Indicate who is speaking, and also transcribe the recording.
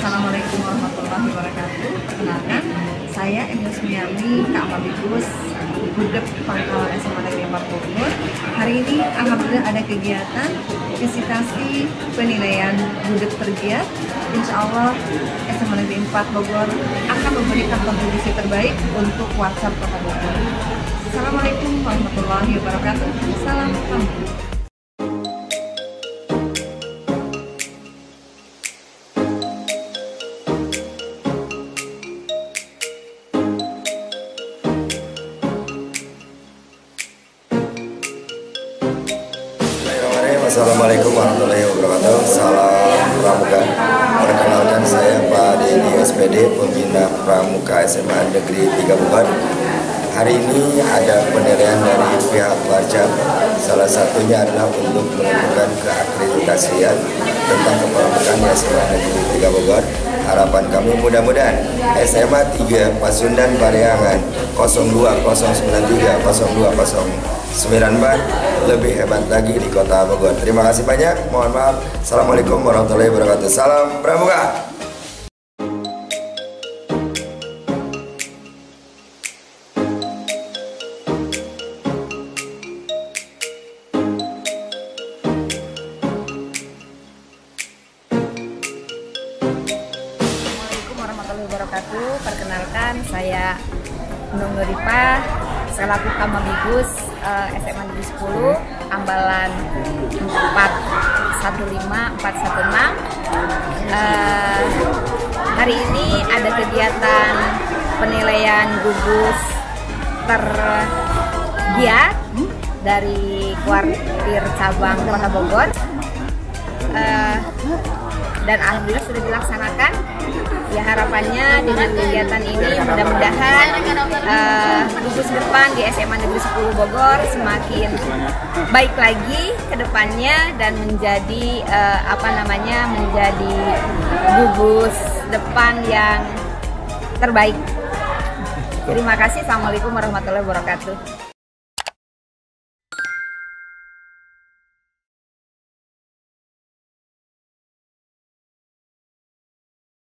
Speaker 1: Assalamualaikum warahmatullahi wabarakatuh. Perkenalkan, saya Emil Sumiarni, Kak Mabikus, Budep Pangkalan SMA Negeri 4 Bogor. Hari ini Alhamdulillah ada kegiatan visitasi penilaian Budep tergiat. Insya Allah SMA Negeri 4 Bogor akan memberikan kontribusi terbaik untuk WhatsApp Kota Bogor. Assalamualaikum warahmatullahi wabarakatuh. Salam.
Speaker 2: Assalamualaikum warahmatullahi wabarakatuh. Salam Pramuka. Perkenalkan saya Pak Denny SPD Pembina Pramuka SMA Negeri 3 Bogor Hari ini ada penilaian dari pihak Barca Salah satunya adalah untuk menentukan keakreditasian tentang kepramukaan SMA Negeri 3 Bogor Harapan kami mudah-mudahan SMA 3 Pasundan Pariangan 02093 0200 94 lebih hebat lagi di kota Bogor. Terima kasih banyak. Mohon maaf. Assalamualaikum warahmatullahi wabarakatuh. Salam Pramuka.
Speaker 3: Warahmatullahi wabarakatuh. Perkenalkan saya Nunguripa selaku Kamabigus uh, SMA Negeri 10 Ambalan 415 416 uh, hari ini ada kegiatan penilaian gugus tergiat dari kuartir cabang Kota Bogor. Uh, dan alhamdulillah sudah dilaksanakan ya harapannya dengan kegiatan ini mudah-mudahan uh, gugus depan di SMA Negeri 10 Bogor semakin baik lagi ke depannya dan menjadi uh, apa namanya menjadi gugus depan yang terbaik. Terima kasih. Assalamualaikum warahmatullahi wabarakatuh.